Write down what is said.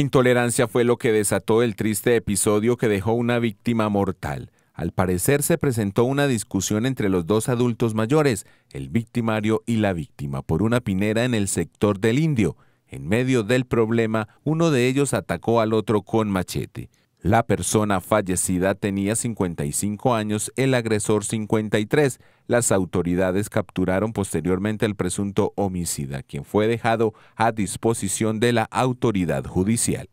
Intolerancia fue lo que desató el triste episodio que dejó una víctima mortal. Al parecer se presentó una discusión entre los dos adultos mayores, el victimario y la víctima, por una pinera en el sector del indio. En medio del problema, uno de ellos atacó al otro con machete. La persona fallecida tenía 55 años, el agresor 53. Las autoridades capturaron posteriormente al presunto homicida, quien fue dejado a disposición de la autoridad judicial.